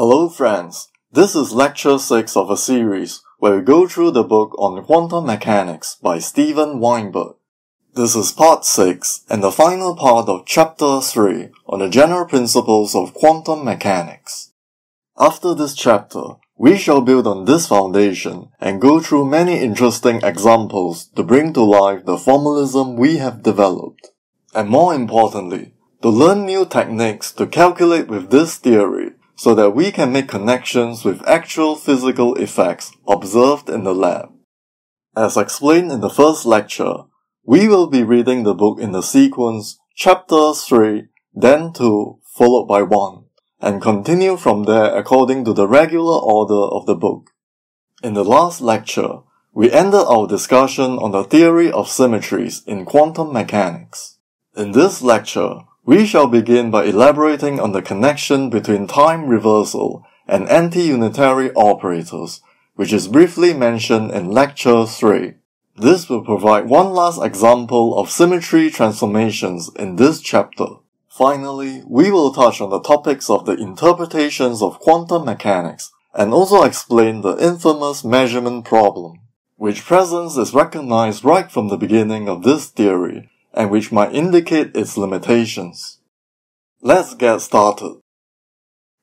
Hello friends, this is lecture 6 of a series where we go through the book on quantum mechanics by Steven Weinberg. This is part 6 and the final part of chapter 3 on the general principles of quantum mechanics. After this chapter, we shall build on this foundation and go through many interesting examples to bring to life the formalism we have developed. And more importantly, to learn new techniques to calculate with this theory so that we can make connections with actual physical effects observed in the lab. As explained in the first lecture, we will be reading the book in the sequence chapter 3, then 2, followed by 1, and continue from there according to the regular order of the book. In the last lecture, we ended our discussion on the theory of symmetries in quantum mechanics. In this lecture, we shall begin by elaborating on the connection between time reversal and anti-unitary operators, which is briefly mentioned in Lecture 3. This will provide one last example of symmetry transformations in this chapter. Finally, we will touch on the topics of the interpretations of quantum mechanics and also explain the infamous measurement problem, which presence is recognized right from the beginning of this theory and which might indicate its limitations. Let's get started.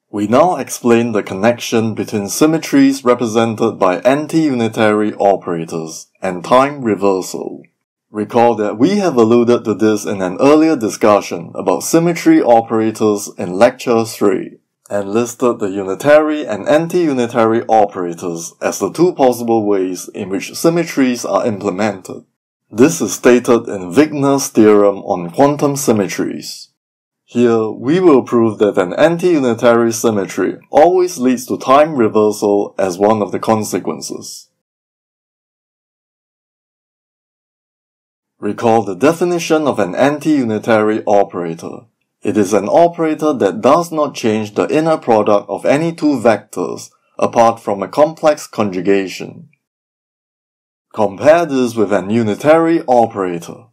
We now explain the connection between symmetries represented by anti-unitary operators and time reversal. Recall that we have alluded to this in an earlier discussion about symmetry operators in lecture 3 and listed the unitary and anti-unitary operators as the two possible ways in which symmetries are implemented. This is stated in Wigner's theorem on quantum symmetries. Here, we will prove that an anti-unitary symmetry always leads to time reversal as one of the consequences. Recall the definition of an anti-unitary operator. It is an operator that does not change the inner product of any two vectors apart from a complex conjugation. Compare this with an unitary operator.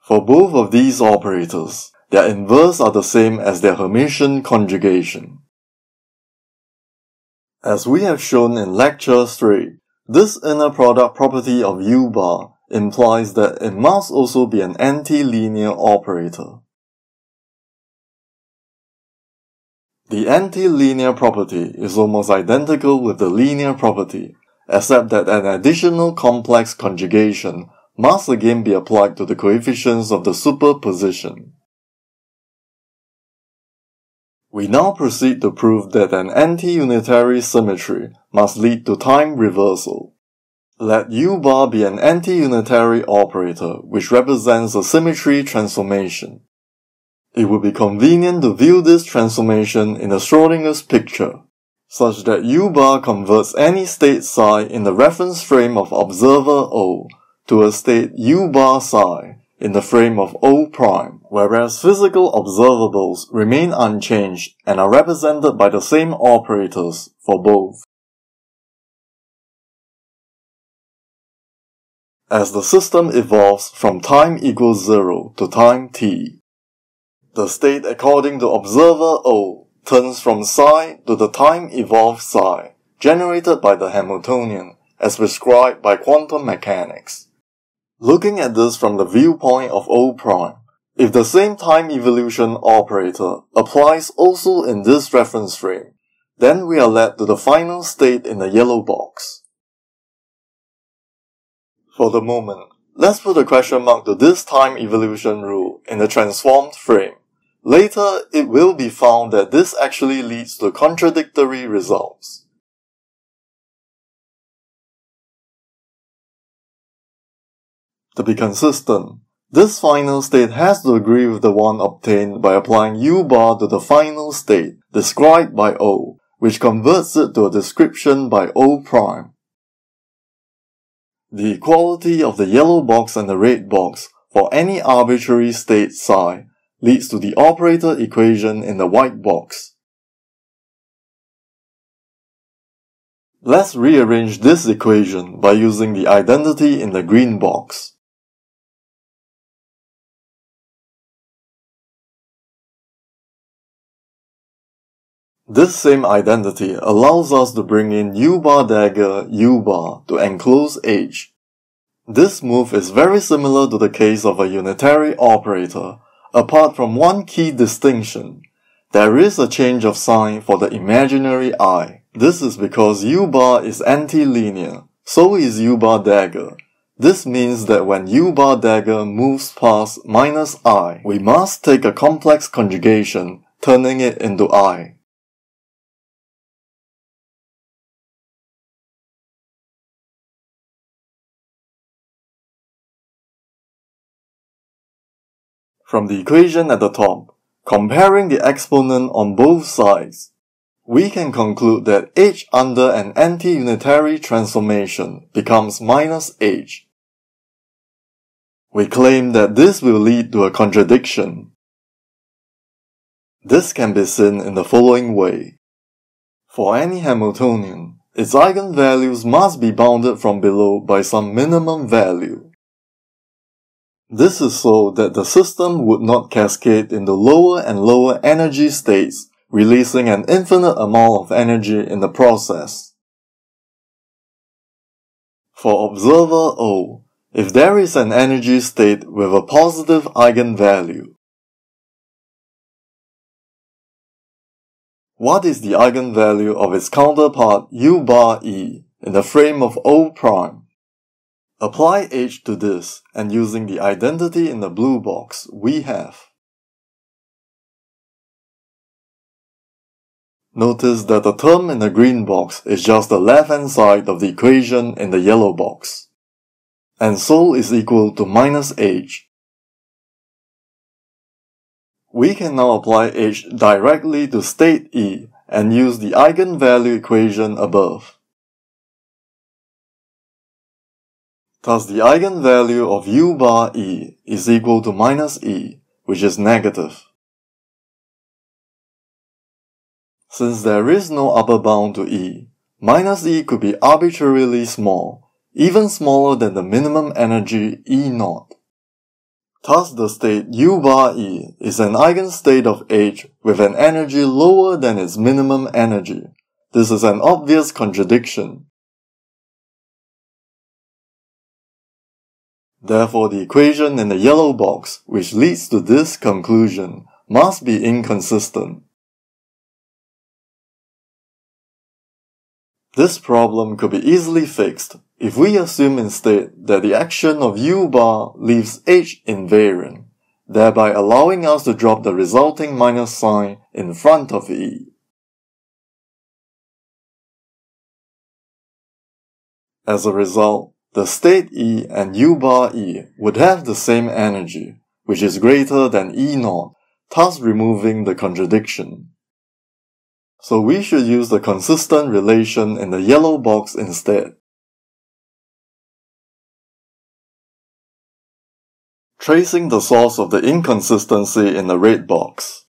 For both of these operators, their inverse are the same as their Hermitian conjugation. As we have shown in lecture 3, this inner product property of U bar implies that it must also be an anti-linear operator. The anti-linear property is almost identical with the linear property, except that an additional complex conjugation must again be applied to the coefficients of the superposition. We now proceed to prove that an anti-unitary symmetry must lead to time reversal. Let U bar be an anti-unitary operator which represents a symmetry transformation. It would be convenient to view this transformation in a Schrodinger's picture, such that U bar converts any state psi in the reference frame of observer O to a state U bar psi in the frame of O prime, whereas physical observables remain unchanged and are represented by the same operators for both. As the system evolves from time equals zero to time t, the state according to observer O turns from psi to the time evolved psi, generated by the Hamiltonian, as prescribed by quantum mechanics. Looking at this from the viewpoint of O prime, if the same time evolution operator applies also in this reference frame, then we are led to the final state in the yellow box. For the moment, let's put a question mark to this time evolution rule in the transformed frame. Later, it will be found that this actually leads to contradictory results. To be consistent, this final state has to agree with the one obtained by applying U bar to the final state described by O, which converts it to a description by O prime. The equality of the yellow box and the red box for any arbitrary state psi leads to the operator equation in the white box. Let's rearrange this equation by using the identity in the green box. This same identity allows us to bring in u-bar dagger u-bar to enclose h. This move is very similar to the case of a unitary operator, apart from one key distinction. There is a change of sign for the imaginary i. This is because u bar is anti-linear, so is u bar dagger. This means that when u bar dagger moves past minus i, we must take a complex conjugation, turning it into i. From the equation at the top, comparing the exponent on both sides, we can conclude that h under an anti-unitary transformation becomes minus h. We claim that this will lead to a contradiction. This can be seen in the following way. For any Hamiltonian, its eigenvalues must be bounded from below by some minimum value. This is so that the system would not cascade into lower and lower energy states, releasing an infinite amount of energy in the process. For observer O, if there is an energy state with a positive eigenvalue, what is the eigenvalue of its counterpart U bar E in the frame of O prime? Apply H to this, and using the identity in the blue box, we have Notice that the term in the green box is just the left-hand side of the equation in the yellow box. And so is equal to minus h. We can now apply h directly to state E and use the eigenvalue equation above. Thus the eigenvalue of u bar e is equal to minus e, which is negative. Since there is no upper bound to e, minus e could be arbitrarily small, even smaller than the minimum energy E naught. Thus the state u bar e is an eigenstate of H with an energy lower than its minimum energy. This is an obvious contradiction. Therefore, the equation in the yellow box, which leads to this conclusion, must be inconsistent. This problem could be easily fixed if we assume instead that the action of u bar leaves h invariant, thereby allowing us to drop the resulting minus sign in front of e. As a result, the state E and U bar E would have the same energy, which is greater than E naught, thus removing the contradiction. So we should use the consistent relation in the yellow box instead. Tracing the source of the inconsistency in the red box.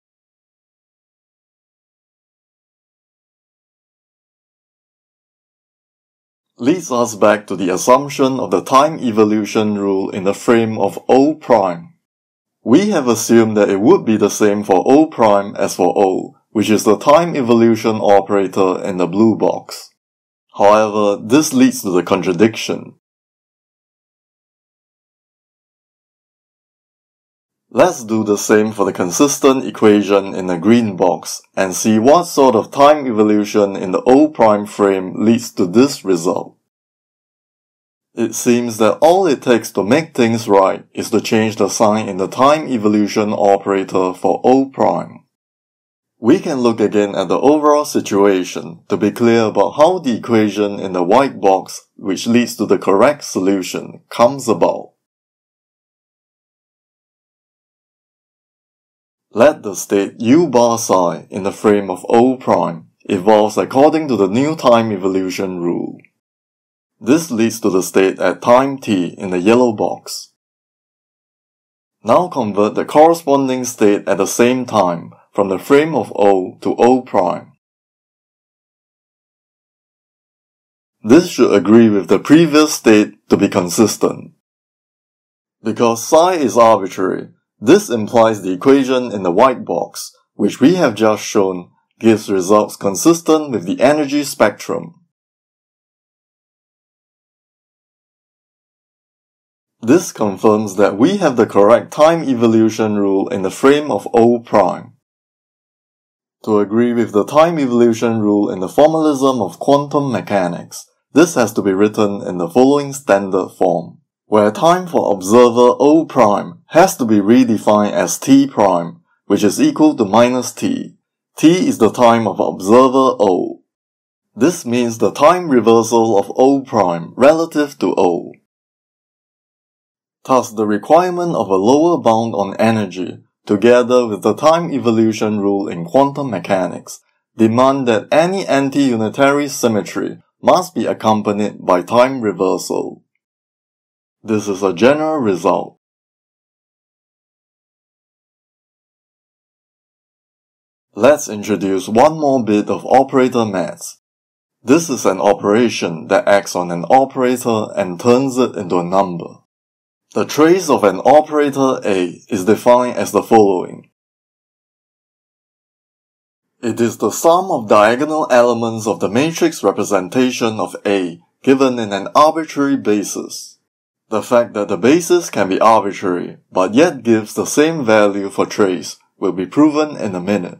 Leads us back to the assumption of the time evolution rule in the frame of O prime. We have assumed that it would be the same for O prime as for O, which is the time evolution operator in the blue box. However, this leads to the contradiction. Let's do the same for the consistent equation in the green box and see what sort of time evolution in the O prime frame leads to this result. It seems that all it takes to make things right is to change the sign in the time evolution operator for O prime. We can look again at the overall situation to be clear about how the equation in the white box, which leads to the correct solution, comes about. Let the state u bar psi in the frame of O prime evolves according to the new time evolution rule. This leads to the state at time t in the yellow box. Now convert the corresponding state at the same time from the frame of O to O prime. This should agree with the previous state to be consistent. Because psi is arbitrary, this implies the equation in the white box, which we have just shown, gives results consistent with the energy spectrum. This confirms that we have the correct time evolution rule in the frame of O prime. To agree with the time evolution rule in the formalism of quantum mechanics, this has to be written in the following standard form, where time for observer O prime has to be redefined as t prime, which is equal to minus t. t is the time of observer O. This means the time reversal of O prime relative to O. Thus, the requirement of a lower bound on energy, together with the time evolution rule in quantum mechanics, demand that any anti-unitary symmetry must be accompanied by time reversal. This is a general result. Let's introduce one more bit of operator maths. This is an operation that acts on an operator and turns it into a number. The trace of an operator A is defined as the following. It is the sum of diagonal elements of the matrix representation of A given in an arbitrary basis. The fact that the basis can be arbitrary but yet gives the same value for trace will be proven in a minute.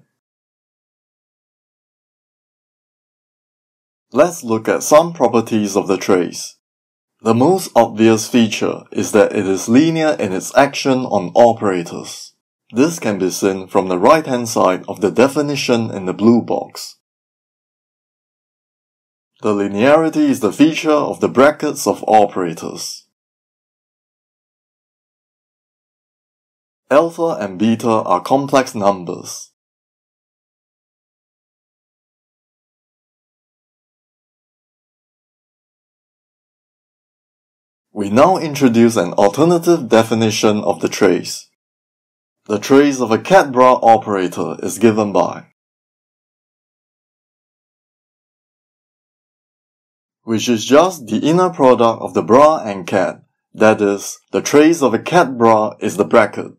Let's look at some properties of the trace. The most obvious feature is that it is linear in its action on operators. This can be seen from the right hand side of the definition in the blue box. The linearity is the feature of the brackets of operators. Alpha and beta are complex numbers. We now introduce an alternative definition of the trace. The trace of a ket-bra operator is given by which is just the inner product of the bra and ket, that is, the trace of a ket bra is the bracket.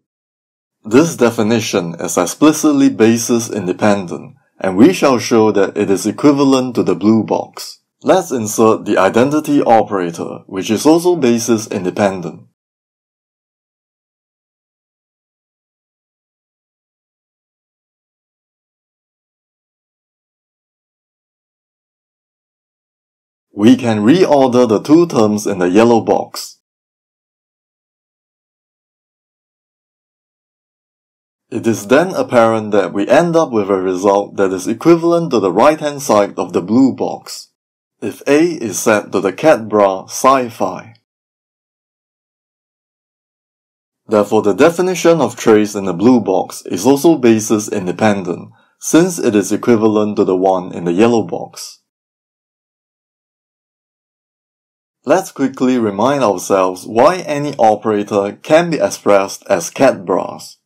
This definition is explicitly basis independent, and we shall show that it is equivalent to the blue box. Let's insert the identity operator, which is also basis independent. We can reorder the two terms in the yellow box. It is then apparent that we end up with a result that is equivalent to the right hand side of the blue box if A is set to the ket bra psi-phi. Therefore, the definition of trace in the blue box is also basis independent, since it is equivalent to the one in the yellow box. Let's quickly remind ourselves why any operator can be expressed as ket bras.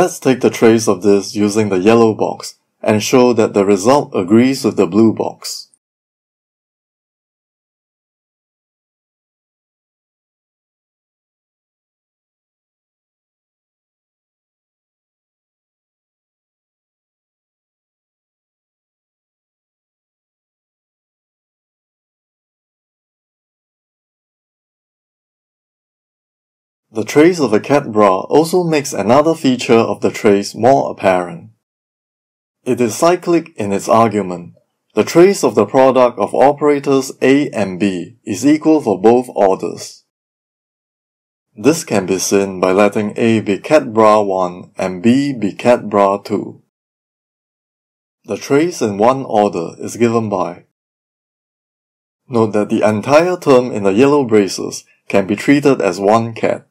Let's take the trace of this using the yellow box and show that the result agrees with the blue box. The trace of a ket bra also makes another feature of the trace more apparent. It is cyclic in its argument. The trace of the product of operators A and B is equal for both orders. This can be seen by letting A be ket bra 1 and B be ket bra 2. The trace in one order is given by Note that the entire term in the yellow braces can be treated as one ket.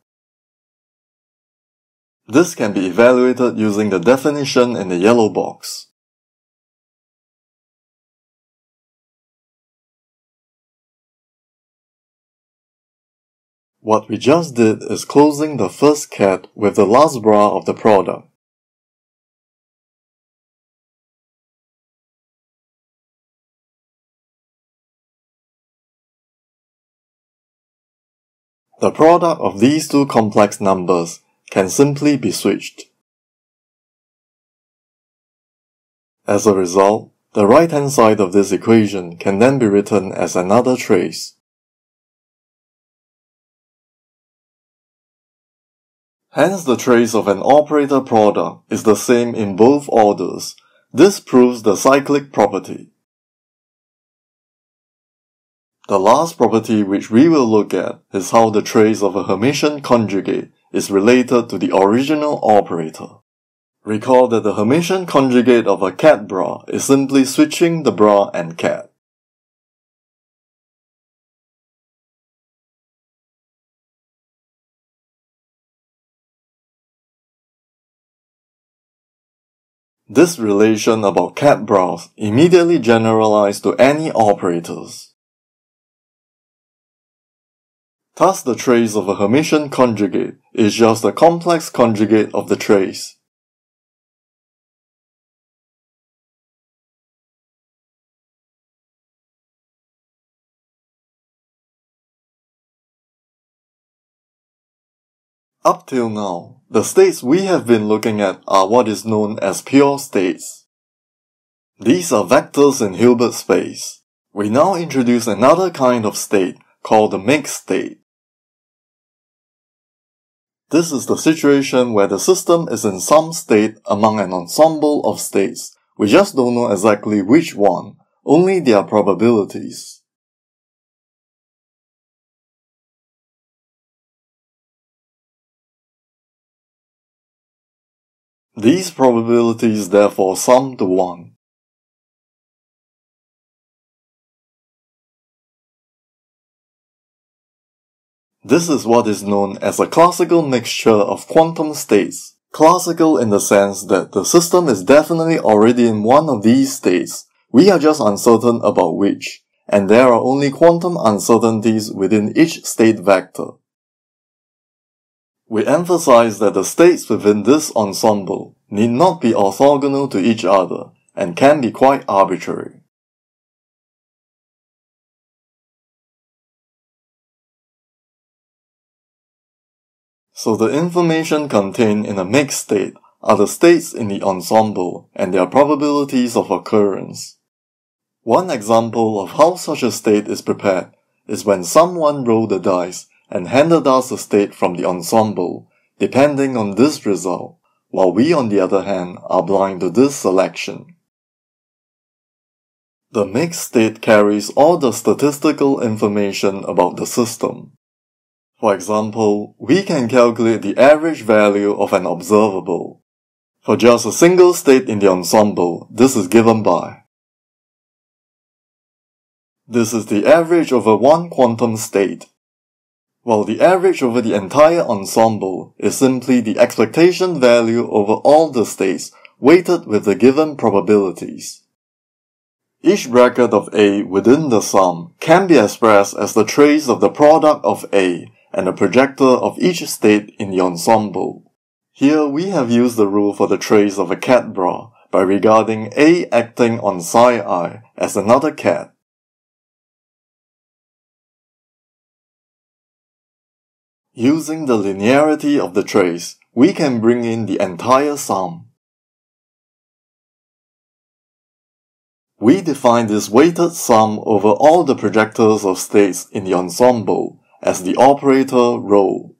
This can be evaluated using the definition in the yellow box. What we just did is closing the first ket with the last bra of the product. The product of these two complex numbers can simply be switched. As a result, the right-hand side of this equation can then be written as another trace. Hence the trace of an operator product is the same in both orders. This proves the cyclic property. The last property which we will look at is how the trace of a Hermitian conjugate is related to the original operator. Recall that the Hermitian conjugate of a ket bra is simply switching the bra and ket. This relation about ket bras immediately generalized to any operators. Thus the trace of a Hermitian conjugate is just a complex conjugate of the trace. Up till now, the states we have been looking at are what is known as pure states. These are vectors in Hilbert space. We now introduce another kind of state called the mixed state. This is the situation where the system is in some state among an ensemble of states. We just don't know exactly which one, only their probabilities. These probabilities therefore sum to 1. This is what is known as a classical mixture of quantum states. Classical in the sense that the system is definitely already in one of these states. We are just uncertain about which, and there are only quantum uncertainties within each state vector. We emphasize that the states within this ensemble need not be orthogonal to each other and can be quite arbitrary. So the information contained in a mixed state are the states in the ensemble and their probabilities of occurrence. One example of how such a state is prepared is when someone rolled the dice and handed us a state from the ensemble, depending on this result, while we on the other hand are blind to this selection. The mixed state carries all the statistical information about the system. For example, we can calculate the average value of an observable. For just a single state in the ensemble, this is given by this is the average over one quantum state while the average over the entire ensemble is simply the expectation value over all the states weighted with the given probabilities. Each bracket of A within the sum can be expressed as the trace of the product of A and a projector of each state in the ensemble. Here we have used the rule for the trace of a ket bra by regarding A acting on psi i as another ket Using the linearity of the trace, we can bring in the entire sum. We define this weighted sum over all the projectors of states in the ensemble as the operator rho.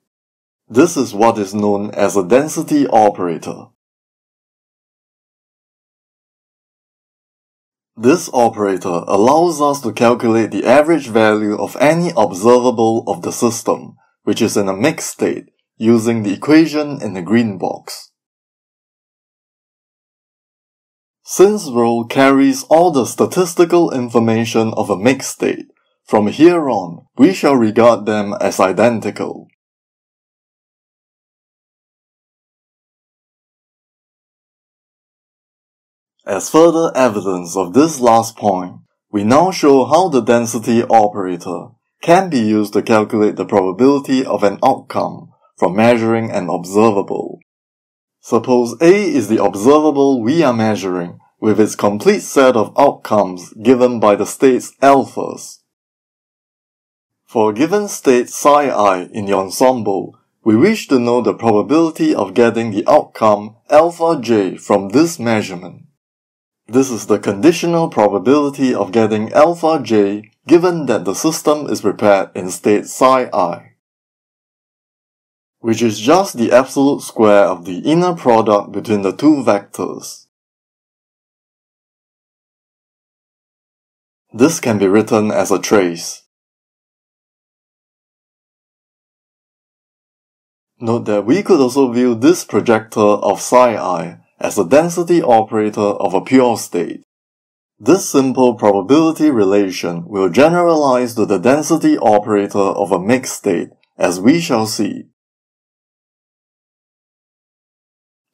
This is what is known as a density operator. This operator allows us to calculate the average value of any observable of the system which is in a mixed state, using the equation in the green box. Since rho carries all the statistical information of a mixed state, from here on, we shall regard them as identical. As further evidence of this last point, we now show how the density operator can be used to calculate the probability of an outcome from measuring an observable. Suppose A is the observable we are measuring with its complete set of outcomes given by the states alphas. For a given state psi i in the ensemble, we wish to know the probability of getting the outcome alpha j from this measurement. This is the conditional probability of getting alpha j given that the system is prepared in state psi i, which is just the absolute square of the inner product between the two vectors. This can be written as a trace. Note that we could also view this projector of psi as a density operator of a pure state. This simple probability relation will generalize to the density operator of a mixed state, as we shall see.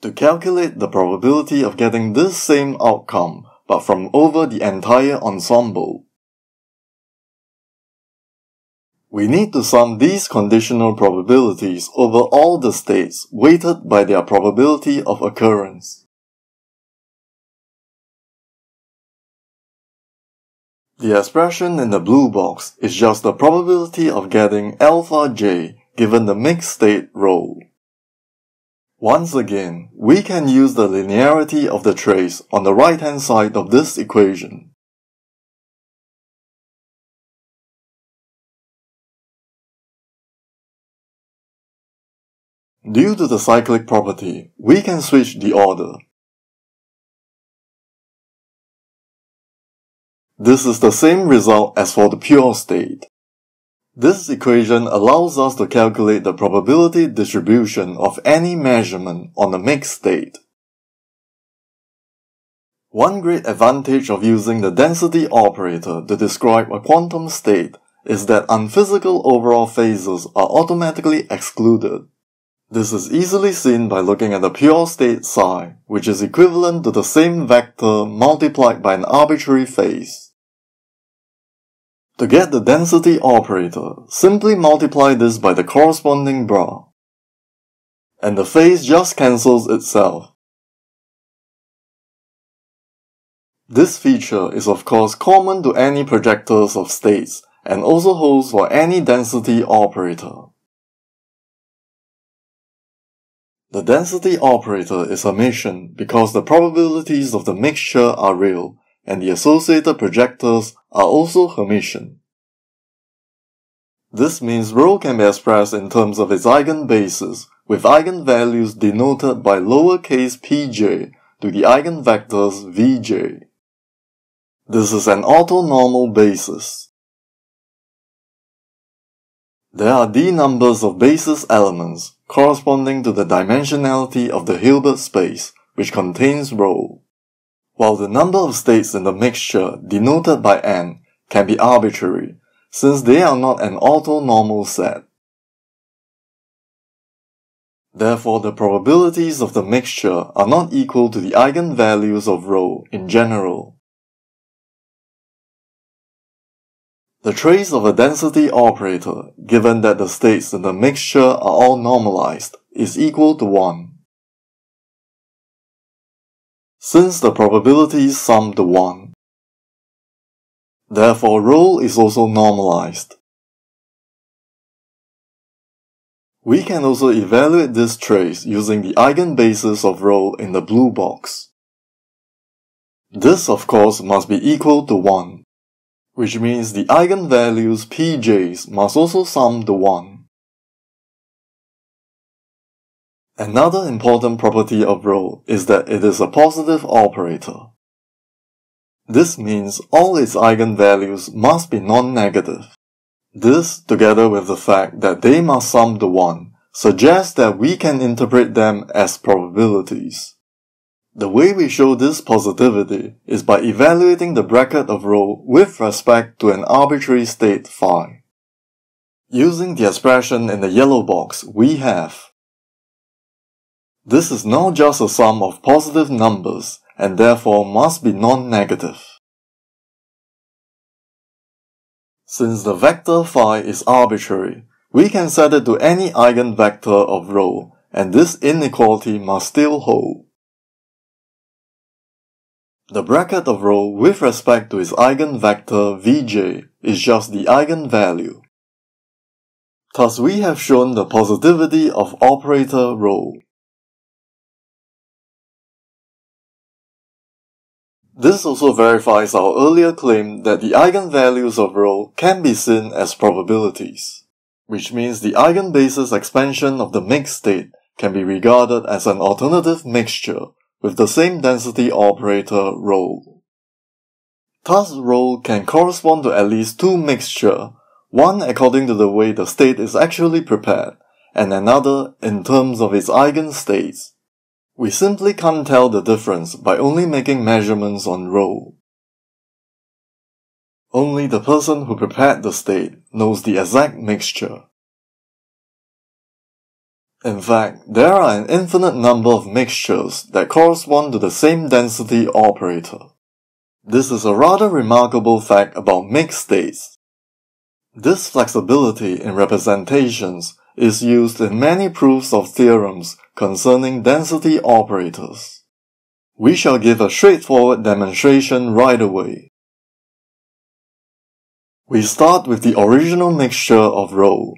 To calculate the probability of getting this same outcome, but from over the entire ensemble, we need to sum these conditional probabilities over all the states weighted by their probability of occurrence. The expression in the blue box is just the probability of getting alpha j given the mixed state rho. Once again, we can use the linearity of the trace on the right hand side of this equation. Due to the cyclic property, we can switch the order. This is the same result as for the pure state. This equation allows us to calculate the probability distribution of any measurement on a mixed state. One great advantage of using the density operator to describe a quantum state is that unphysical overall phases are automatically excluded. This is easily seen by looking at the pure state psi, which is equivalent to the same vector multiplied by an arbitrary phase. To get the density operator, simply multiply this by the corresponding bra. And the phase just cancels itself. This feature is of course common to any projectors of states and also holds for any density operator. The density operator is a Hermitian because the probabilities of the mixture are real and the associated projectors are also Hermitian. This means rho can be expressed in terms of its eigenbases, with eigenvalues denoted by lowercase pj to the eigenvectors vj. This is an orthonormal basis. There are d numbers of basis elements corresponding to the dimensionality of the Hilbert space, which contains rho. While the number of states in the mixture, denoted by n, can be arbitrary, since they are not an orthonormal set. Therefore, the probabilities of the mixture are not equal to the eigenvalues of rho in general. The trace of a density operator, given that the states in the mixture are all normalized, is equal to 1. Since the probabilities sum to 1, therefore rho is also normalized. We can also evaluate this trace using the eigenbasis of rho in the blue box. This of course must be equal to 1 which means the eigenvalues pj's must also sum to 1. Another important property of rho is that it is a positive operator. This means all its eigenvalues must be non-negative. This, together with the fact that they must sum to 1, suggests that we can interpret them as probabilities. The way we show this positivity is by evaluating the bracket of rho with respect to an arbitrary state phi. Using the expression in the yellow box, we have this is not just a sum of positive numbers and therefore must be non-negative. Since the vector phi is arbitrary, we can set it to any eigenvector of rho and this inequality must still hold. The bracket of rho with respect to its eigenvector vj is just the eigenvalue. Thus we have shown the positivity of operator rho. This also verifies our earlier claim that the eigenvalues of rho can be seen as probabilities, which means the eigenbasis expansion of the mixed state can be regarded as an alternative mixture with the same density operator rho. Thus rho can correspond to at least two mixture, one according to the way the state is actually prepared, and another in terms of its eigenstates. We simply can't tell the difference by only making measurements on rho. Only the person who prepared the state knows the exact mixture. In fact, there are an infinite number of mixtures that correspond to the same density operator. This is a rather remarkable fact about mixed states. This flexibility in representations is used in many proofs of theorems concerning density operators. We shall give a straightforward demonstration right away. We start with the original mixture of rho.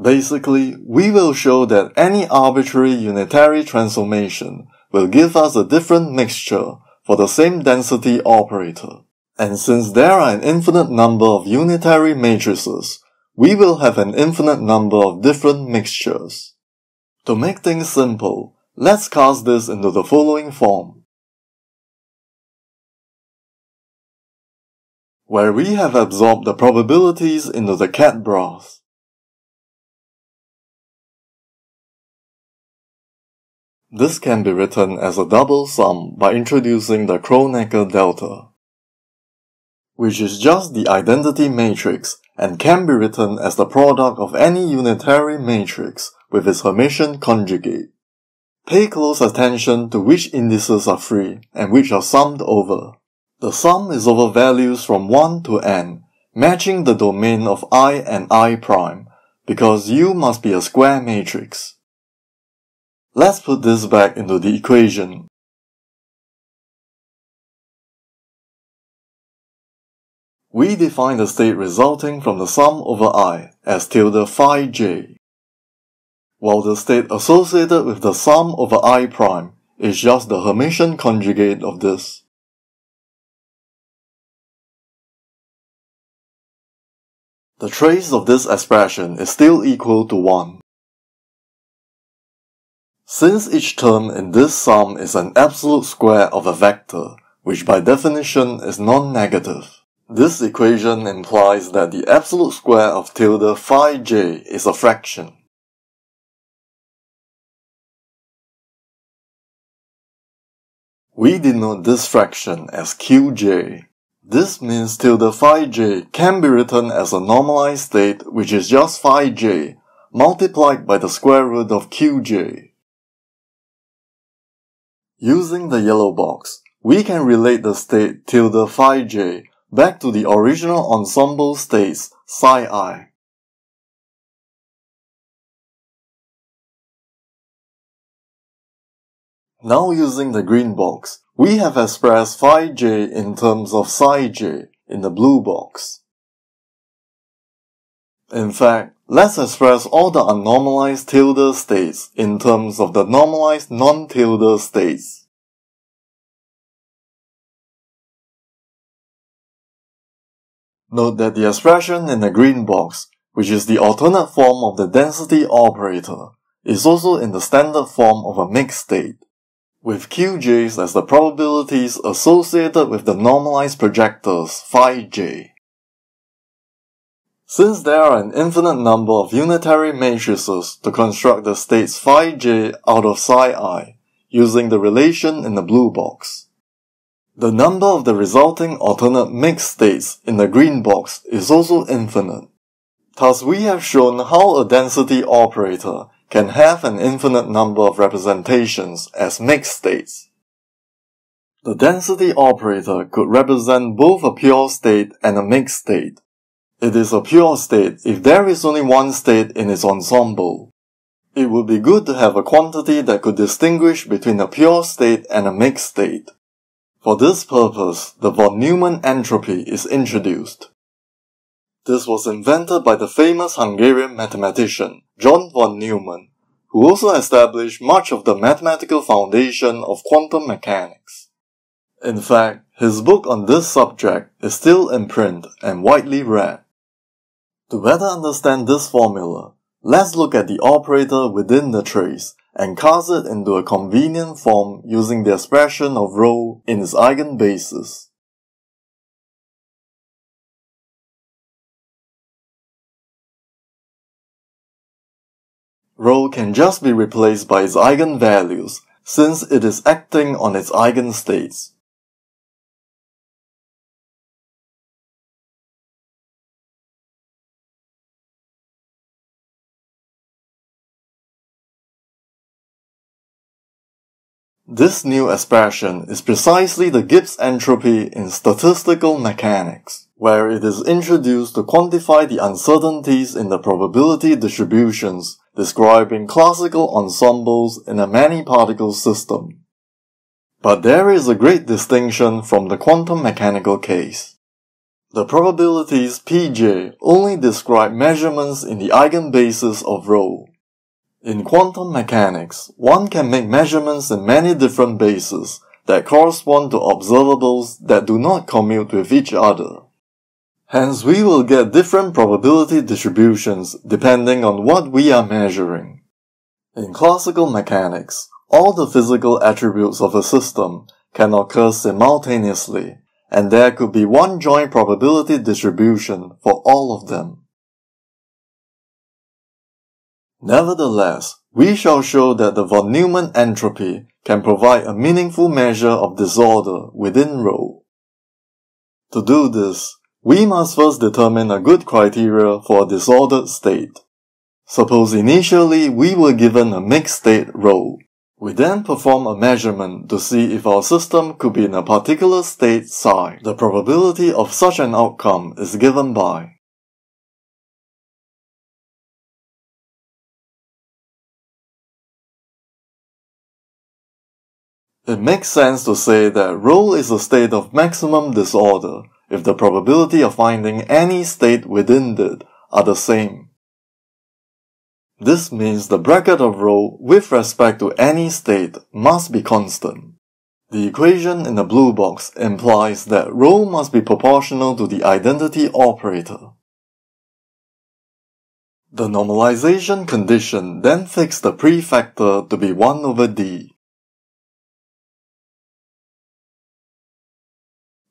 Basically, we will show that any arbitrary unitary transformation will give us a different mixture for the same density operator. And since there are an infinite number of unitary matrices, we will have an infinite number of different mixtures. To make things simple, let's cast this into the following form. Where we have absorbed the probabilities into the ket bras. This can be written as a double sum by introducing the Kronecker delta, which is just the identity matrix and can be written as the product of any unitary matrix with its Hermitian conjugate. Pay close attention to which indices are free and which are summed over. The sum is over values from 1 to n, matching the domain of i and i prime, because U must be a square matrix. Let's put this back into the equation. We define the state resulting from the sum over i as tilde phi j, while the state associated with the sum over i prime is just the Hermitian conjugate of this. The trace of this expression is still equal to 1. Since each term in this sum is an absolute square of a vector, which by definition is non-negative, this equation implies that the absolute square of tilde phi j is a fraction. We denote this fraction as qj. This means tilde phi j can be written as a normalized state which is just phi j multiplied by the square root of qj. Using the yellow box, we can relate the state tilde phi j back to the original ensemble states psi i. Now using the green box, we have expressed phi j in terms of psi j in the blue box. In fact, let's express all the unnormalized tilde states in terms of the normalized non-tilde states. Note that the expression in the green box, which is the alternate form of the density operator, is also in the standard form of a mixed state, with qj's as the probabilities associated with the normalized projectors phi j. Since there are an infinite number of unitary matrices to construct the states phi j out of psi i, using the relation in the blue box, the number of the resulting alternate mixed states in the green box is also infinite. Thus we have shown how a density operator can have an infinite number of representations as mixed states. The density operator could represent both a pure state and a mixed state. It is a pure state if there is only one state in its ensemble. It would be good to have a quantity that could distinguish between a pure state and a mixed state. For this purpose, the von Neumann entropy is introduced. This was invented by the famous Hungarian mathematician John von Neumann, who also established much of the mathematical foundation of quantum mechanics. In fact, his book on this subject is still in print and widely read. To better understand this formula, let's look at the operator within the trace and cast it into a convenient form using the expression of rho in its eigenbasis. Rho can just be replaced by its eigenvalues since it is acting on its eigenstates. This new expression is precisely the Gibbs entropy in statistical mechanics where it is introduced to quantify the uncertainties in the probability distributions describing classical ensembles in a many-particle system. But there is a great distinction from the quantum mechanical case. The probabilities Pj only describe measurements in the eigenbasis of rho. In quantum mechanics, one can make measurements in many different bases that correspond to observables that do not commute with each other. Hence, we will get different probability distributions depending on what we are measuring. In classical mechanics, all the physical attributes of a system can occur simultaneously, and there could be one joint probability distribution for all of them. Nevertheless, we shall show that the von Neumann entropy can provide a meaningful measure of disorder within rho. To do this, we must first determine a good criteria for a disordered state. Suppose initially we were given a mixed state rho. We then perform a measurement to see if our system could be in a particular state psi. The probability of such an outcome is given by It makes sense to say that rho is a state of maximum disorder if the probability of finding any state within it are the same. This means the bracket of rho with respect to any state must be constant. The equation in the blue box implies that rho must be proportional to the identity operator. The normalization condition then fixed the prefactor to be 1 over d.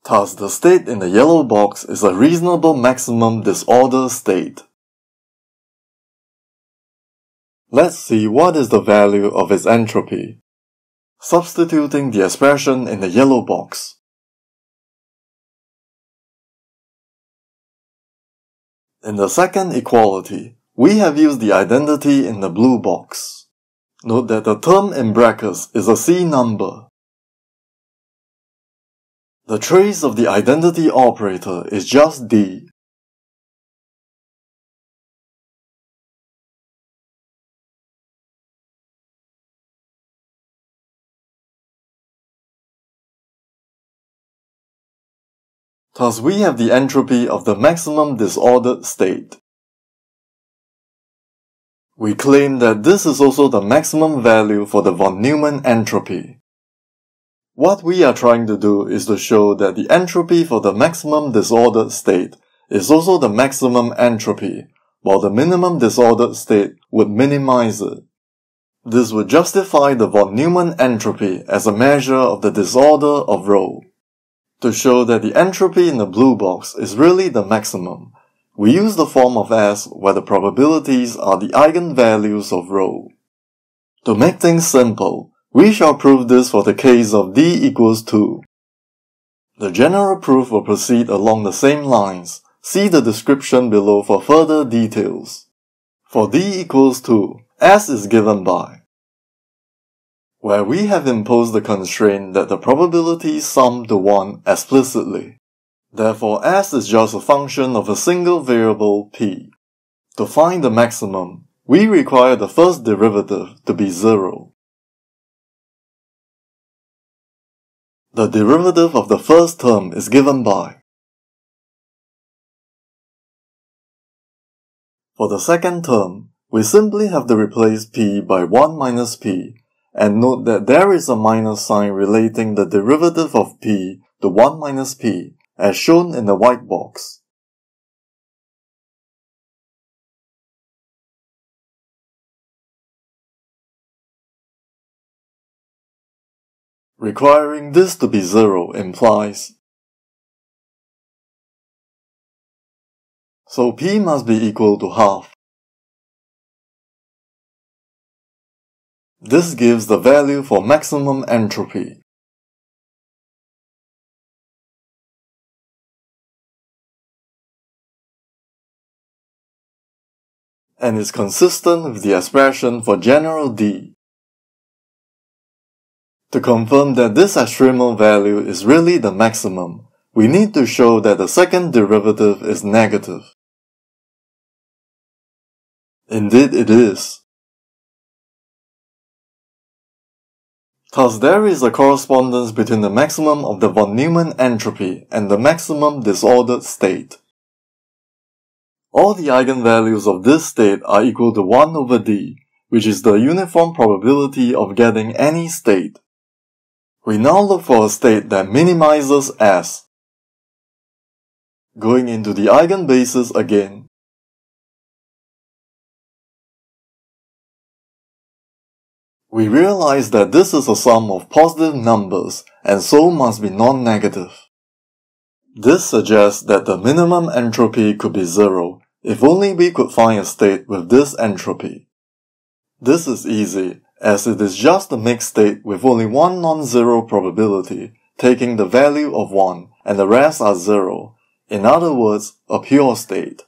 Thus, the state in the yellow box is a reasonable maximum disorder state. Let's see what is the value of its entropy. Substituting the expression in the yellow box. In the second equality, we have used the identity in the blue box. Note that the term in brackets is a C number. The trace of the identity operator is just D. Thus we have the entropy of the maximum disordered state. We claim that this is also the maximum value for the von Neumann entropy. What we are trying to do is to show that the entropy for the maximum disordered state is also the maximum entropy, while the minimum disordered state would minimize it. This would justify the von Neumann entropy as a measure of the disorder of rho. To show that the entropy in the blue box is really the maximum, we use the form of S where the probabilities are the eigenvalues of rho. To make things simple, we shall prove this for the case of d equals 2. The general proof will proceed along the same lines. See the description below for further details. For d equals 2, S is given by where we have imposed the constraint that the probabilities sum to 1 explicitly. Therefore, S is just a function of a single variable p. To find the maximum, we require the first derivative to be 0. The derivative of the first term is given by For the second term, we simply have to replace p by 1 minus p, and note that there is a minus sign relating the derivative of p to 1 minus p, as shown in the white box. Requiring this to be zero implies So P must be equal to half. This gives the value for maximum entropy. and is consistent with the expression for general D. To confirm that this extremal value is really the maximum, we need to show that the second derivative is negative. Indeed it is. Thus there is a correspondence between the maximum of the von Neumann entropy and the maximum disordered state. All the eigenvalues of this state are equal to 1 over d, which is the uniform probability of getting any state. We now look for a state that minimizes S. Going into the eigenbases again, We realize that this is a sum of positive numbers and so must be non-negative. This suggests that the minimum entropy could be zero if only we could find a state with this entropy. This is easy as it is just a mixed state with only one non-zero probability taking the value of 1 and the rest are 0. In other words, a pure state.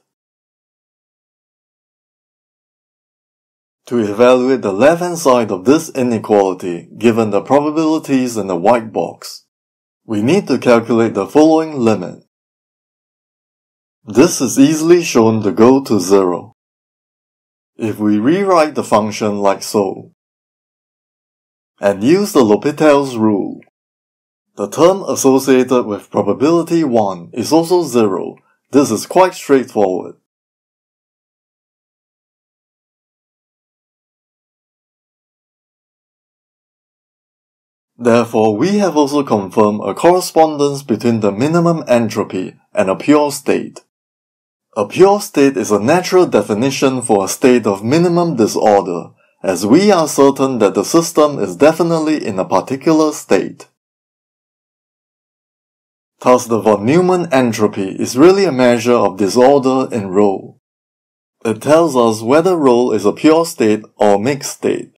To evaluate the left-hand side of this inequality given the probabilities in the white box, we need to calculate the following limit. This is easily shown to go to zero. If we rewrite the function like so, and use the L'Hopital's rule, the term associated with probability 1 is also zero. This is quite straightforward. Therefore, we have also confirmed a correspondence between the minimum entropy and a pure state. A pure state is a natural definition for a state of minimum disorder, as we are certain that the system is definitely in a particular state. Thus, the von Neumann entropy is really a measure of disorder in ρ. It tells us whether ρ is a pure state or mixed state.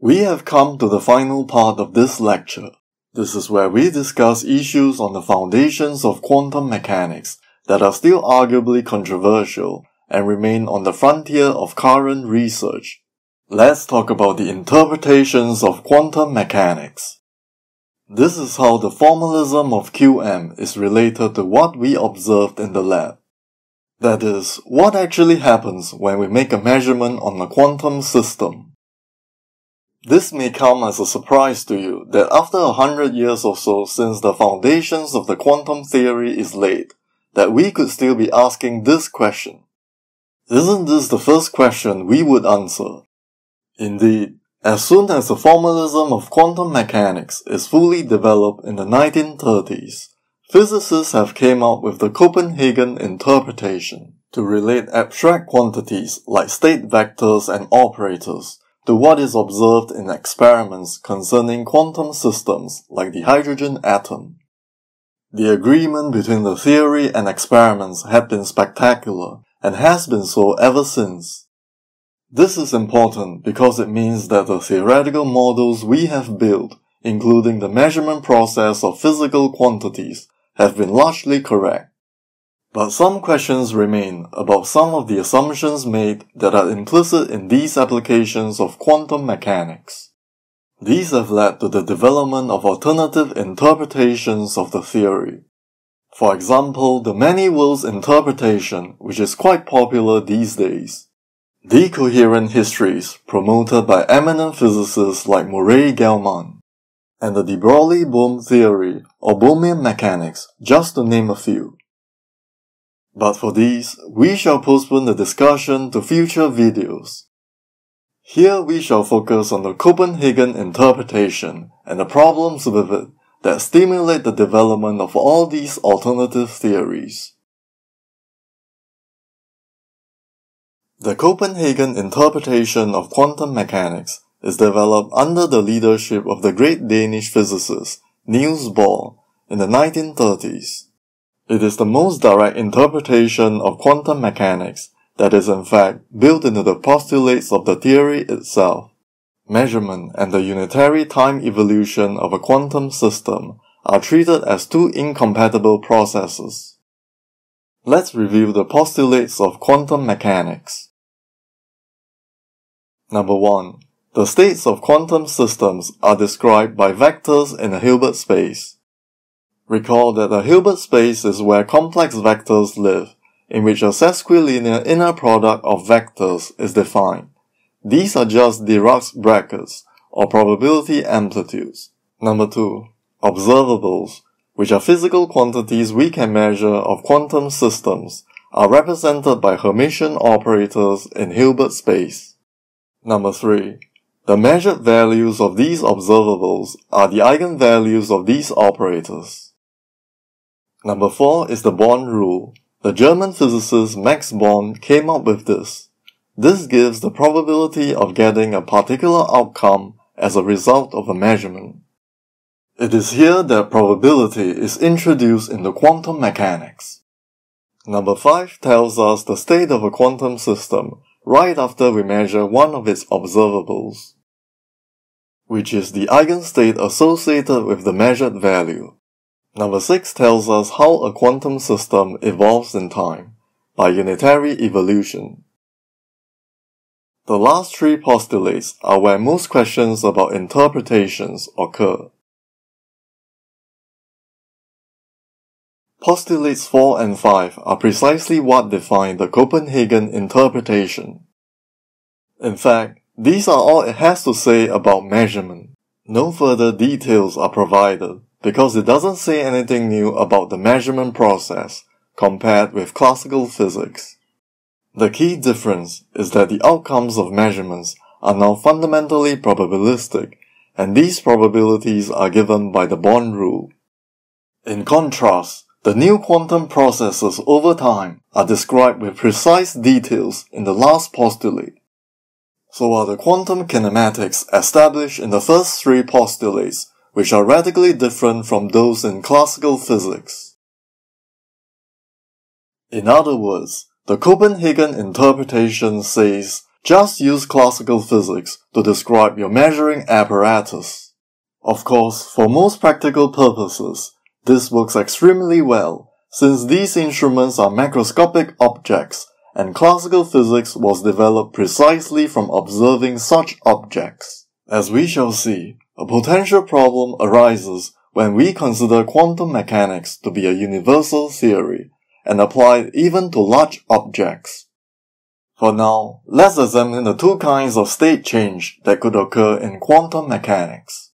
We have come to the final part of this lecture. This is where we discuss issues on the foundations of quantum mechanics that are still arguably controversial and remain on the frontier of current research. Let's talk about the interpretations of quantum mechanics. This is how the formalism of QM is related to what we observed in the lab. That is, what actually happens when we make a measurement on a quantum system. This may come as a surprise to you that after a hundred years or so since the foundations of the quantum theory is laid, that we could still be asking this question. Isn't this the first question we would answer? Indeed, as soon as the formalism of quantum mechanics is fully developed in the 1930s, physicists have came up with the Copenhagen interpretation to relate abstract quantities like state vectors and operators to what is observed in experiments concerning quantum systems like the hydrogen atom. The agreement between the theory and experiments had been spectacular and has been so ever since. This is important because it means that the theoretical models we have built, including the measurement process of physical quantities, have been largely correct. But some questions remain about some of the assumptions made that are implicit in these applications of quantum mechanics. These have led to the development of alternative interpretations of the theory. For example, the many worlds interpretation, which is quite popular these days. Decoherent histories, promoted by eminent physicists like Murray Gell-Mann. and the de Broglie Bohm theory or Bohmian mechanics, just to name a few. But for these, we shall postpone the discussion to future videos. Here we shall focus on the Copenhagen interpretation and the problems with it that stimulate the development of all these alternative theories. The Copenhagen interpretation of quantum mechanics is developed under the leadership of the great Danish physicist Niels Bohr in the 1930s. It is the most direct interpretation of quantum mechanics that is in fact built into the postulates of the theory itself. Measurement and the unitary time evolution of a quantum system are treated as two incompatible processes. Let's review the postulates of quantum mechanics. Number 1. The states of quantum systems are described by vectors in a Hilbert space. Recall that a Hilbert space is where complex vectors live, in which a sesquilinear inner product of vectors is defined. These are just Dirac's brackets, or probability amplitudes. Number 2. Observables, which are physical quantities we can measure of quantum systems, are represented by Hermitian operators in Hilbert space. Number 3. The measured values of these observables are the eigenvalues of these operators. Number 4 is the Born rule. The German physicist Max Born came up with this. This gives the probability of getting a particular outcome as a result of a measurement. It is here that probability is introduced into quantum mechanics. Number 5 tells us the state of a quantum system right after we measure one of its observables, which is the eigenstate associated with the measured value. Number 6 tells us how a quantum system evolves in time by unitary evolution. The last three postulates are where most questions about interpretations occur. Postulates 4 and 5 are precisely what define the Copenhagen interpretation. In fact, these are all it has to say about measurement. No further details are provided because it doesn't say anything new about the measurement process compared with classical physics. The key difference is that the outcomes of measurements are now fundamentally probabilistic, and these probabilities are given by the Born rule. In contrast, the new quantum processes over time are described with precise details in the last postulate. So are the quantum kinematics established in the first three postulates, which are radically different from those in classical physics. In other words, the Copenhagen interpretation says just use classical physics to describe your measuring apparatus. Of course, for most practical purposes, this works extremely well, since these instruments are macroscopic objects, and classical physics was developed precisely from observing such objects. As we shall see, a potential problem arises when we consider quantum mechanics to be a universal theory, and applied even to large objects. For now, let's examine the two kinds of state change that could occur in quantum mechanics.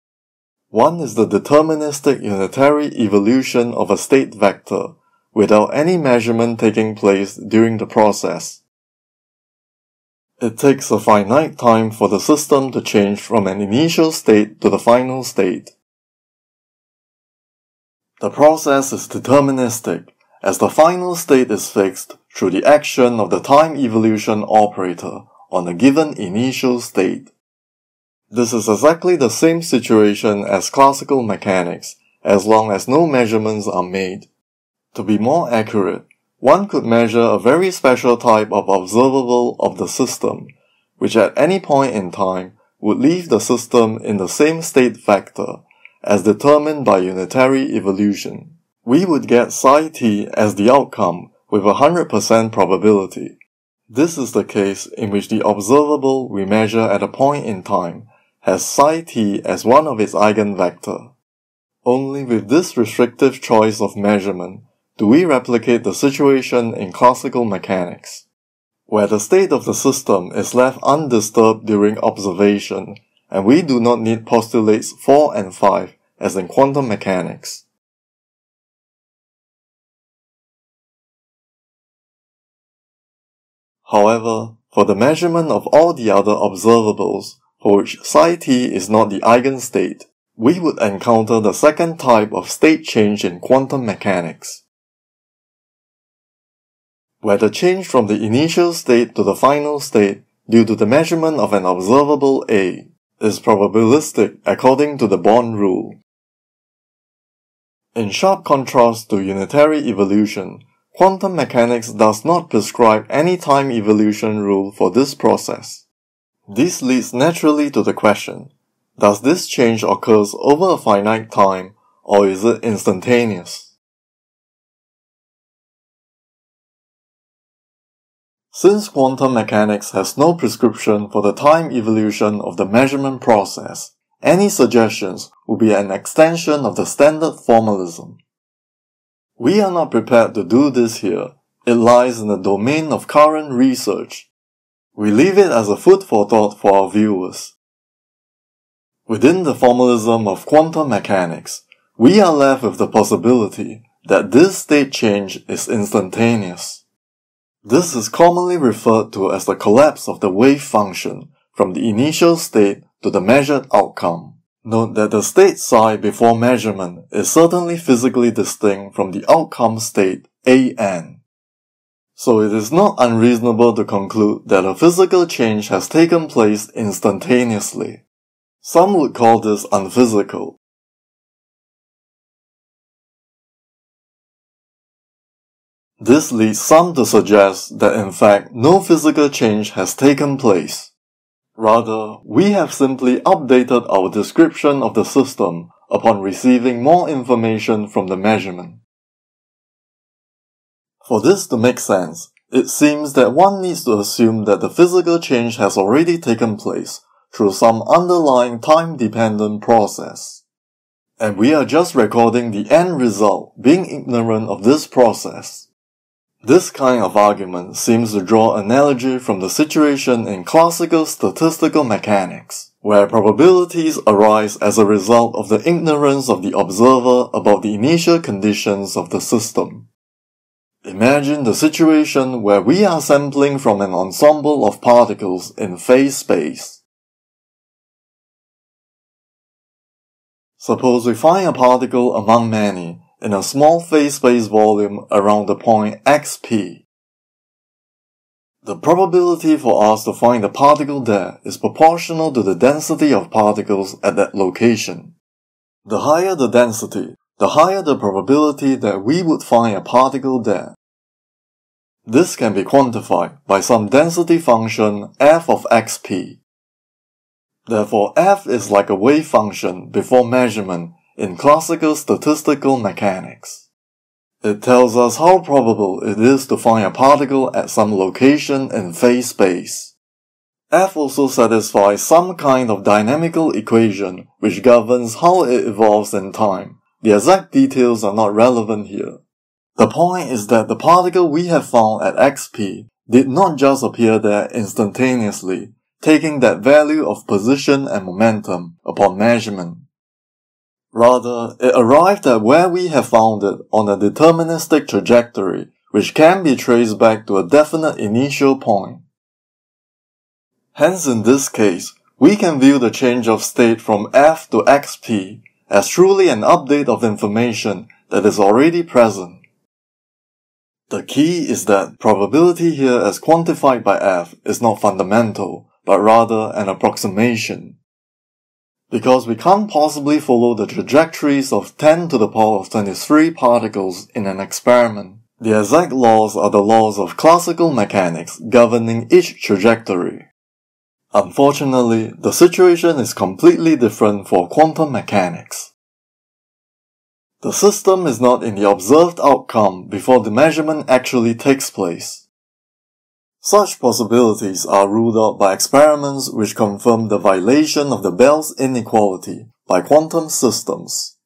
One is the deterministic unitary evolution of a state vector without any measurement taking place during the process. It takes a finite time for the system to change from an initial state to the final state. The process is deterministic as the final state is fixed through the action of the time evolution operator on a given initial state. This is exactly the same situation as classical mechanics, as long as no measurements are made. To be more accurate, one could measure a very special type of observable of the system, which at any point in time would leave the system in the same state vector as determined by unitary evolution we would get psi t as the outcome with a 100% probability. This is the case in which the observable we measure at a point in time has psi t as one of its eigenvector. Only with this restrictive choice of measurement do we replicate the situation in classical mechanics, where the state of the system is left undisturbed during observation and we do not need postulates 4 and 5 as in quantum mechanics. However, for the measurement of all the other observables, for which psi t is not the eigenstate, we would encounter the second type of state change in quantum mechanics, where the change from the initial state to the final state due to the measurement of an observable A is probabilistic according to the Born rule. In sharp contrast to unitary evolution, quantum mechanics does not prescribe any time evolution rule for this process. This leads naturally to the question, does this change occurs over a finite time or is it instantaneous? Since quantum mechanics has no prescription for the time evolution of the measurement process, any suggestions would be an extension of the standard formalism. We are not prepared to do this here. It lies in the domain of current research. We leave it as a food for thought for our viewers. Within the formalism of quantum mechanics, we are left with the possibility that this state change is instantaneous. This is commonly referred to as the collapse of the wave function from the initial state to the measured outcome. Note that the state psi before measurement is certainly physically distinct from the outcome state an. So it is not unreasonable to conclude that a physical change has taken place instantaneously. Some would call this unphysical, This leads some to suggest that in fact no physical change has taken place. Rather, we have simply updated our description of the system upon receiving more information from the measurement. For this to make sense, it seems that one needs to assume that the physical change has already taken place through some underlying time-dependent process. And we are just recording the end result being ignorant of this process. This kind of argument seems to draw analogy from the situation in classical statistical mechanics, where probabilities arise as a result of the ignorance of the observer about the initial conditions of the system. Imagine the situation where we are sampling from an ensemble of particles in phase space. Suppose we find a particle among many in a small phase space volume around the point xp. The probability for us to find a particle there is proportional to the density of particles at that location. The higher the density, the higher the probability that we would find a particle there. This can be quantified by some density function f of xp. Therefore, f is like a wave function before measurement in classical statistical mechanics. It tells us how probable it is to find a particle at some location in phase space. F also satisfies some kind of dynamical equation which governs how it evolves in time. The exact details are not relevant here. The point is that the particle we have found at xp did not just appear there instantaneously, taking that value of position and momentum upon measurement. Rather, it arrived at where we have found it on a deterministic trajectory, which can be traced back to a definite initial point. Hence in this case, we can view the change of state from f to xp as truly an update of information that is already present. The key is that probability here as quantified by f is not fundamental, but rather an approximation because we can't possibly follow the trajectories of 10 to the power of 23 particles in an experiment. The exact laws are the laws of classical mechanics governing each trajectory. Unfortunately, the situation is completely different for quantum mechanics. The system is not in the observed outcome before the measurement actually takes place. Such possibilities are ruled out by experiments which confirm the violation of the Bell's inequality by quantum systems.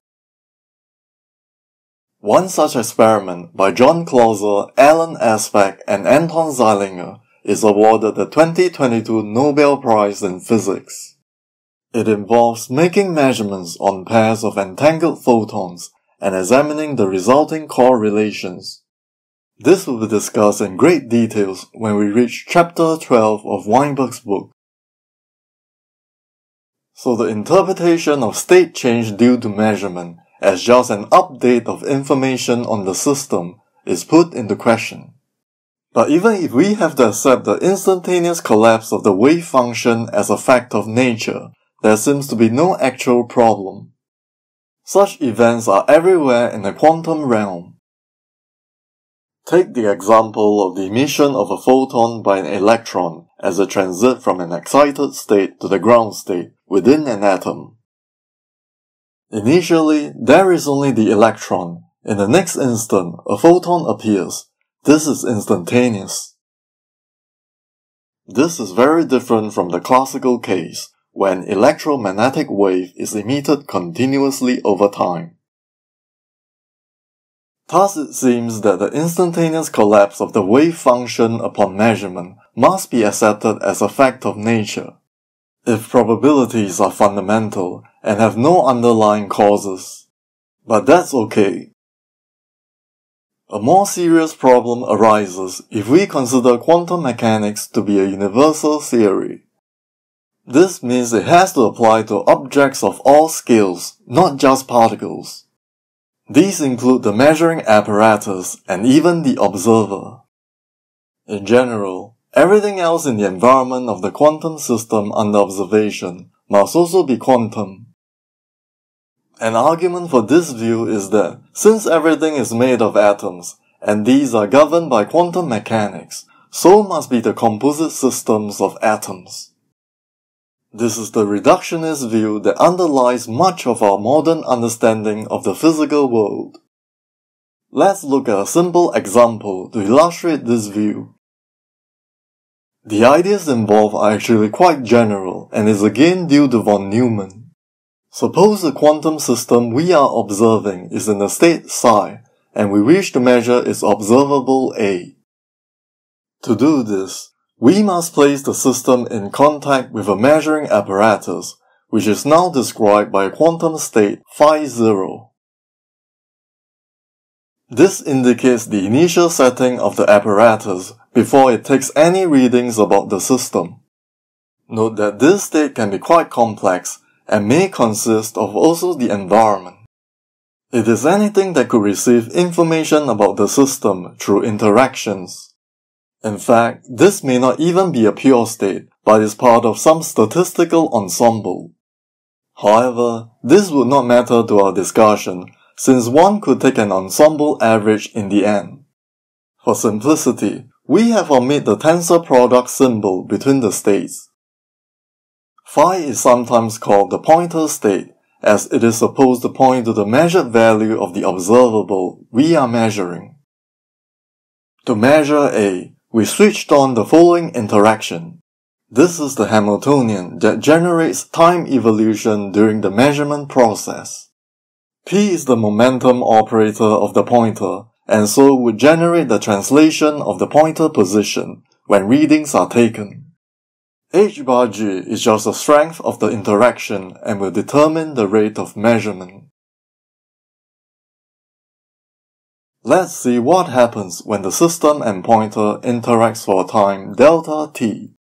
One such experiment by John Clauser, Alain Aspect, and Anton Zeilinger is awarded the 2022 Nobel Prize in Physics. It involves making measurements on pairs of entangled photons and examining the resulting correlations. This will be discussed in great details when we reach chapter 12 of Weinberg's book. So the interpretation of state change due to measurement as just an update of information on the system is put into question. But even if we have to accept the instantaneous collapse of the wave function as a fact of nature, there seems to be no actual problem. Such events are everywhere in the quantum realm. Take the example of the emission of a photon by an electron as it transits from an excited state to the ground state within an atom. Initially, there is only the electron. In the next instant, a photon appears. This is instantaneous. This is very different from the classical case, when electromagnetic wave is emitted continuously over time. Thus it seems that the instantaneous collapse of the wave function upon measurement must be accepted as a fact of nature, if probabilities are fundamental and have no underlying causes. But that's okay. A more serious problem arises if we consider quantum mechanics to be a universal theory. This means it has to apply to objects of all scales, not just particles. These include the measuring apparatus and even the observer. In general, everything else in the environment of the quantum system under observation must also be quantum. An argument for this view is that since everything is made of atoms, and these are governed by quantum mechanics, so must be the composite systems of atoms. This is the reductionist view that underlies much of our modern understanding of the physical world. Let's look at a simple example to illustrate this view. The ideas involved are actually quite general and is again due to von Neumann. Suppose the quantum system we are observing is in a state psi and we wish to measure its observable A. To do this, we must place the system in contact with a measuring apparatus, which is now described by a quantum state phi 0. This indicates the initial setting of the apparatus before it takes any readings about the system. Note that this state can be quite complex and may consist of also the environment. It is anything that could receive information about the system through interactions. In fact, this may not even be a pure state, but is part of some statistical ensemble. However, this would not matter to our discussion, since one could take an ensemble average in the end. For simplicity, we have omit the tensor product symbol between the states. Phi is sometimes called the pointer state, as it is supposed to point to the measured value of the observable we are measuring. To measure A, we switched on the following interaction. This is the Hamiltonian that generates time evolution during the measurement process. P is the momentum operator of the pointer, and so would generate the translation of the pointer position when readings are taken. H bar G is just the strength of the interaction and will determine the rate of measurement. Let's see what happens when the system and pointer interacts for a time delta t.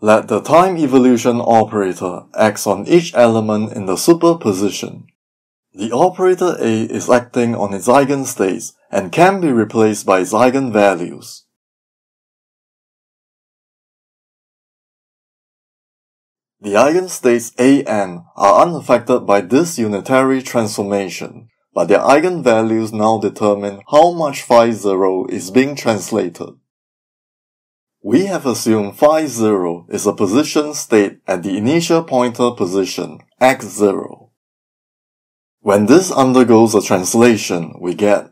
Let the time evolution operator act on each element in the superposition. The operator A is acting on its eigenstates and can be replaced by its eigenvalues. The eigenstates An are unaffected by this unitary transformation, but their eigenvalues now determine how much phi 0 is being translated. We have assumed phi 0 is a position state at the initial pointer position, x0. When this undergoes a translation, we get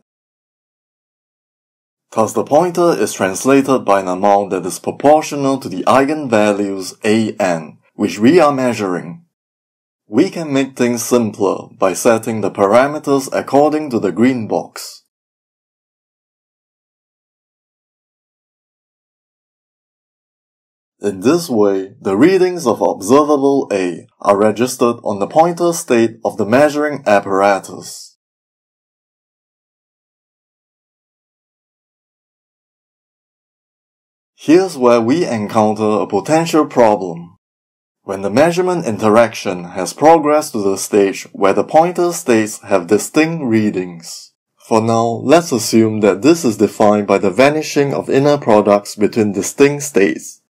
Thus the pointer is translated by an amount that is proportional to the eigenvalues An which we are measuring. we can make things simpler by setting the parameters according to the green box. In this way, the readings of observable A are registered on the pointer state of the measuring apparatus. Here's where we encounter a potential problem. When the measurement interaction has progressed to the stage where the pointer states have distinct readings. For now, let's assume that this is defined by the vanishing of inner products between distinct states.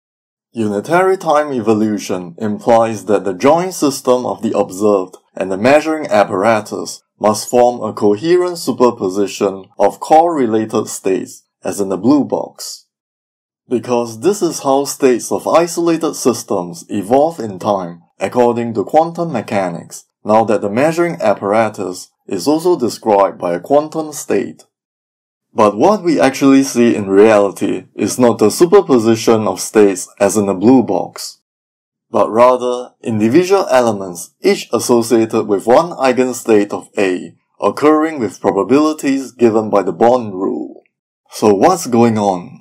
Unitary time evolution implies that the joint system of the observed and the measuring apparatus must form a coherent superposition of correlated states, as in the blue box. Because this is how states of isolated systems evolve in time according to quantum mechanics, now that the measuring apparatus is also described by a quantum state. But what we actually see in reality is not the superposition of states as in a blue box, but rather individual elements each associated with one eigenstate of A occurring with probabilities given by the Born rule. So what's going on?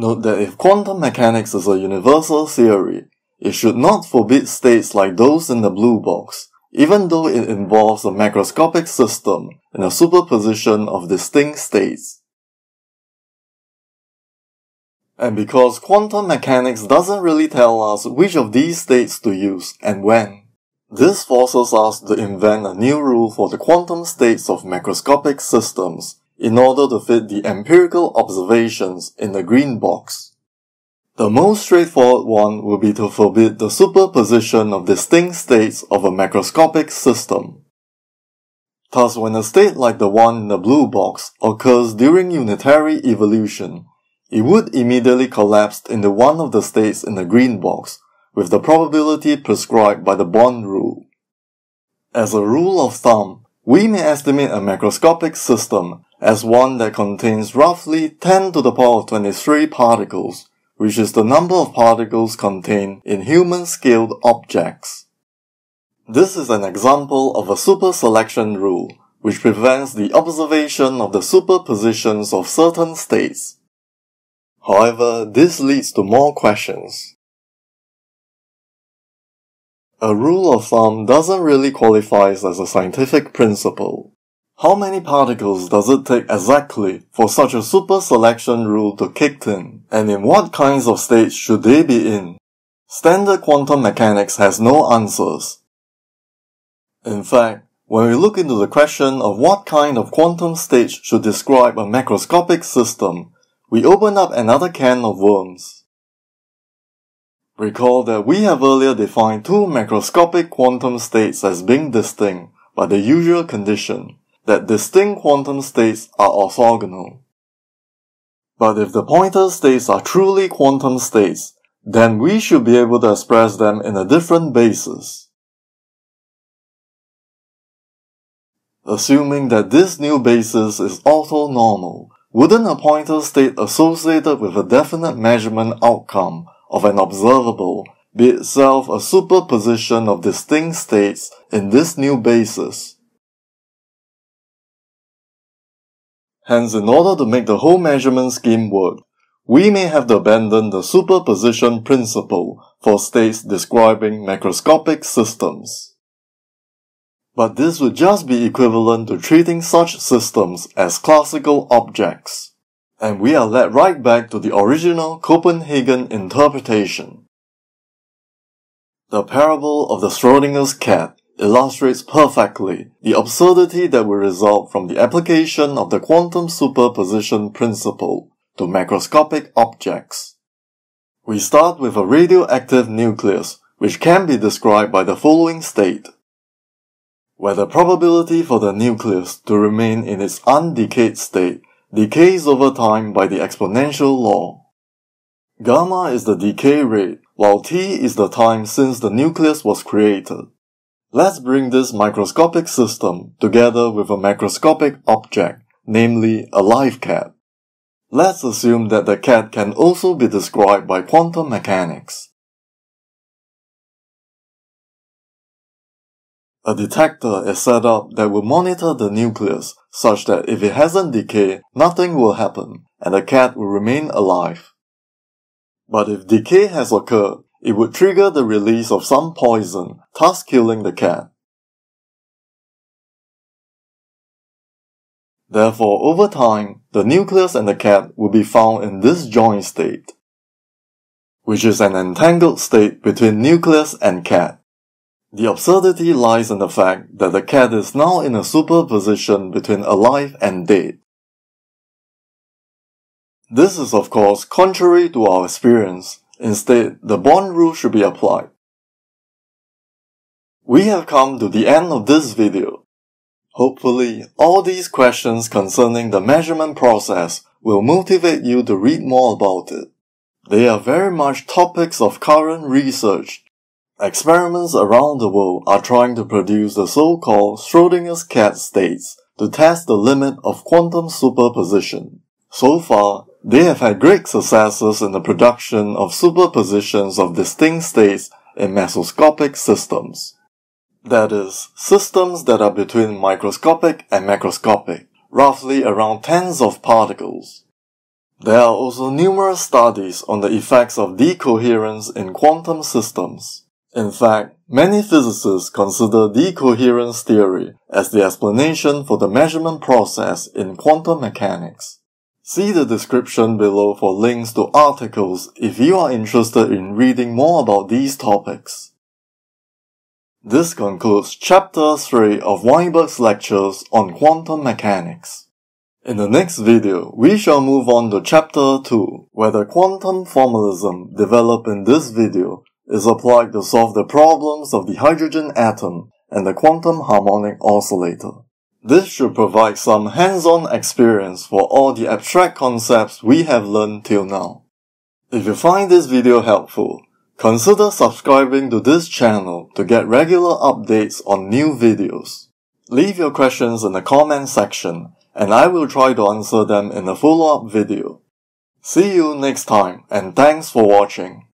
Note that if quantum mechanics is a universal theory, it should not forbid states like those in the blue box, even though it involves a macroscopic system in a superposition of distinct states. And because quantum mechanics doesn't really tell us which of these states to use and when, this forces us to invent a new rule for the quantum states of macroscopic systems in order to fit the empirical observations in the green box. The most straightforward one would be to forbid the superposition of distinct states of a macroscopic system. Thus, when a state like the one in the blue box occurs during unitary evolution, it would immediately collapse into one of the states in the green box, with the probability prescribed by the Born rule. As a rule of thumb, we may estimate a macroscopic system as one that contains roughly 10 to the power of 23 particles, which is the number of particles contained in human-scaled objects. This is an example of a superselection rule, which prevents the observation of the superpositions of certain states. However, this leads to more questions. A rule of thumb doesn't really qualify as a scientific principle. How many particles does it take exactly for such a super selection rule to kick in? And in what kinds of states should they be in? Standard quantum mechanics has no answers. In fact, when we look into the question of what kind of quantum state should describe a macroscopic system, we open up another can of worms. Recall that we have earlier defined two macroscopic quantum states as being distinct by the usual condition that distinct quantum states are orthogonal. But if the pointer states are truly quantum states, then we should be able to express them in a different basis. Assuming that this new basis is orthonormal, wouldn't a pointer state associated with a definite measurement outcome of an observable be itself a superposition of distinct states in this new basis? Hence, in order to make the whole measurement scheme work, we may have to abandon the superposition principle for states describing macroscopic systems. But this would just be equivalent to treating such systems as classical objects. And we are led right back to the original Copenhagen interpretation. The parable of the Schrodinger's cat illustrates perfectly the absurdity that will result from the application of the quantum superposition principle to macroscopic objects. We start with a radioactive nucleus, which can be described by the following state. Where the probability for the nucleus to remain in its undecayed state decays over time by the exponential law. Gamma is the decay rate, while t is the time since the nucleus was created. Let's bring this microscopic system together with a macroscopic object, namely a live cat. Let's assume that the cat can also be described by quantum mechanics. A detector is set up that will monitor the nucleus such that if it hasn't decayed, nothing will happen and the cat will remain alive. But if decay has occurred, it would trigger the release of some poison, thus killing the cat. Therefore, over time, the nucleus and the cat will be found in this joint state, which is an entangled state between nucleus and cat. The absurdity lies in the fact that the cat is now in a superposition between alive and dead. This is of course contrary to our experience. Instead, the Born rule should be applied. We have come to the end of this video. Hopefully, all these questions concerning the measurement process will motivate you to read more about it. They are very much topics of current research. Experiments around the world are trying to produce the so-called Schrodinger's cat states to test the limit of quantum superposition. So far, they have had great successes in the production of superpositions of distinct states in mesoscopic systems. That is, systems that are between microscopic and macroscopic, roughly around tens of particles. There are also numerous studies on the effects of decoherence in quantum systems. In fact, many physicists consider decoherence theory as the explanation for the measurement process in quantum mechanics. See the description below for links to articles if you are interested in reading more about these topics. This concludes Chapter 3 of Weinberg's lectures on quantum mechanics. In the next video, we shall move on to Chapter 2, where the quantum formalism developed in this video is applied to solve the problems of the hydrogen atom and the quantum harmonic oscillator. This should provide some hands-on experience for all the abstract concepts we have learned till now. If you find this video helpful, consider subscribing to this channel to get regular updates on new videos. Leave your questions in the comment section and I will try to answer them in a follow-up video. See you next time and thanks for watching.